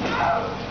No!